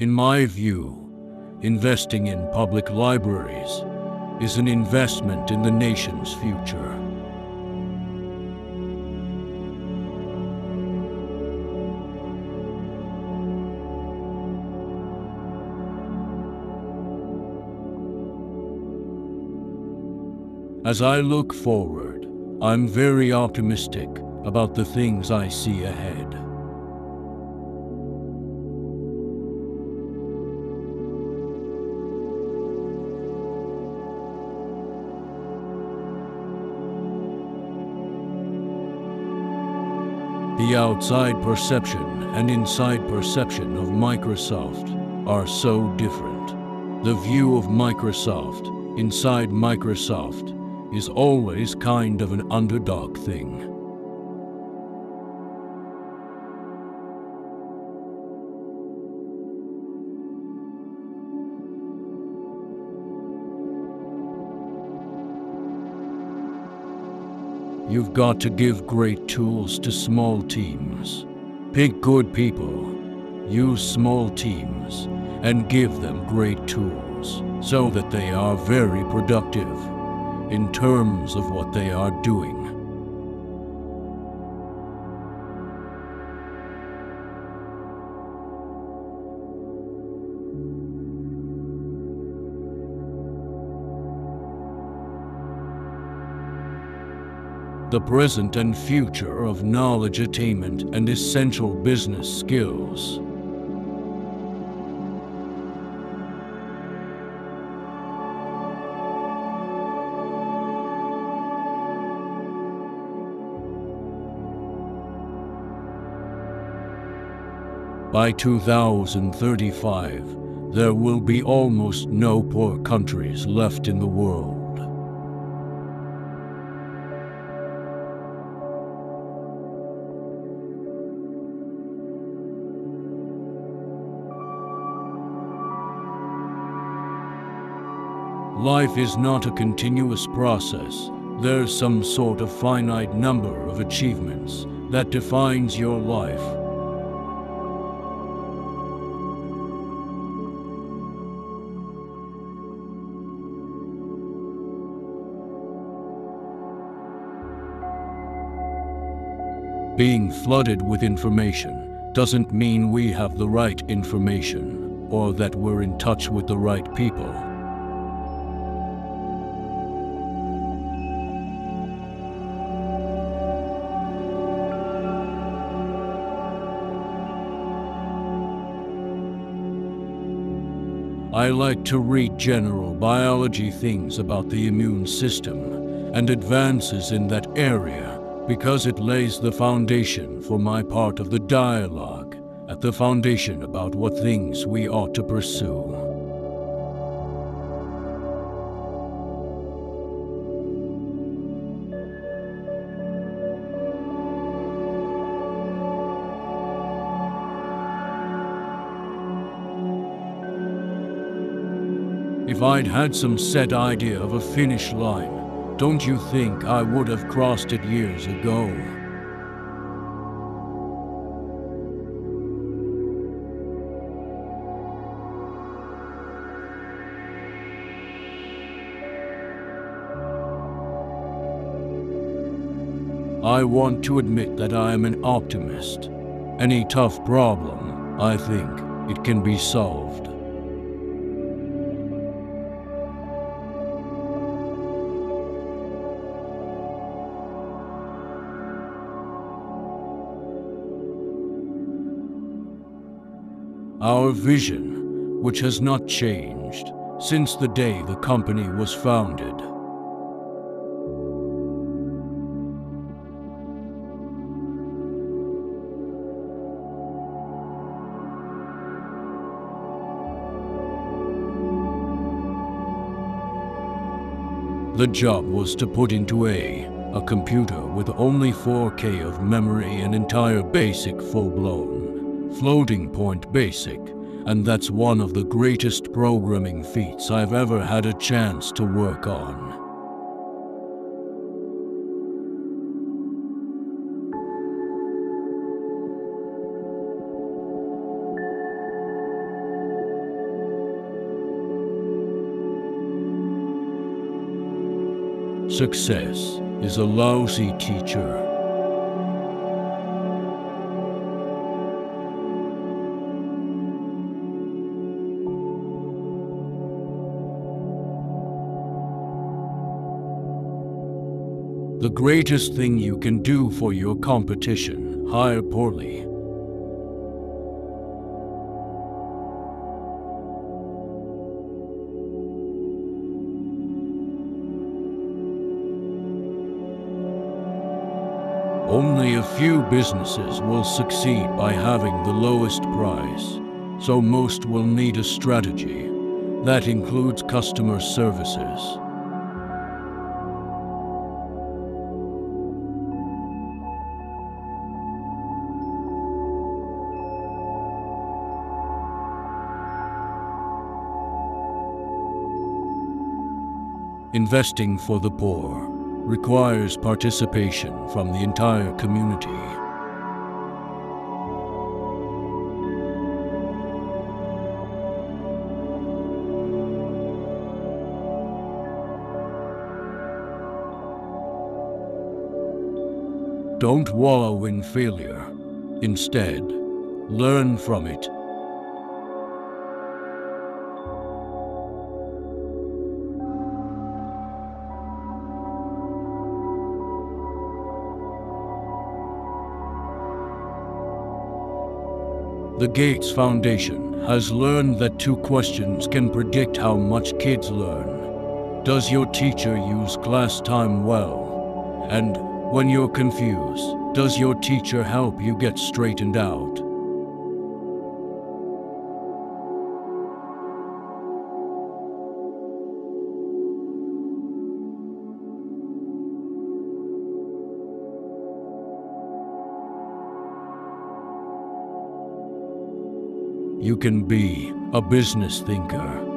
In my view, investing in public libraries is an investment in the nation's future. As I look forward, I'm very optimistic about the things I see ahead. The outside perception and inside perception of Microsoft are so different. The view of Microsoft inside Microsoft is always kind of an underdog thing. You've got to give great tools to small teams. Pick good people, use small teams, and give them great tools so that they are very productive in terms of what they are doing. The present and future of knowledge attainment and essential business skills. By 2035, there will be almost no poor countries left in the world. Life is not a continuous process. There's some sort of finite number of achievements that defines your life. Being flooded with information doesn't mean we have the right information or that we're in touch with the right people. I like to read general biology things about the immune system and advances in that area because it lays the foundation for my part of the dialogue at the foundation about what things we ought to pursue. If I'd had some set idea of a finish line, don't you think I would have crossed it years ago? I want to admit that I am an optimist. Any tough problem, I think, it can be solved. Our vision, which has not changed since the day the company was founded. The job was to put into A, a computer with only 4K of memory and entire basic full-blown floating point basic, and that's one of the greatest programming feats I've ever had a chance to work on. Success is a lousy teacher. The greatest thing you can do for your competition, hire poorly. Only a few businesses will succeed by having the lowest price, so most will need a strategy. That includes customer services. Investing for the poor requires participation from the entire community. Don't wallow in failure. Instead, learn from it The Gates Foundation has learned that two questions can predict how much kids learn. Does your teacher use class time well? And when you're confused, does your teacher help you get straightened out? You can be a business thinker